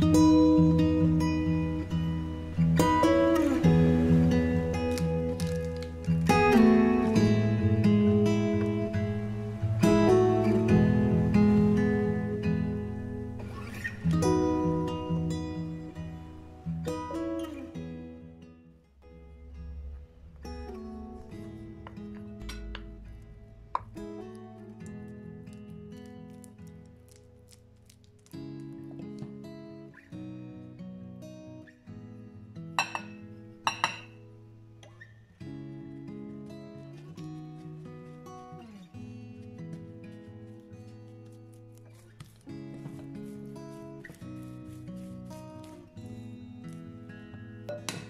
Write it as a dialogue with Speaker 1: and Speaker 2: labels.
Speaker 1: Bye. You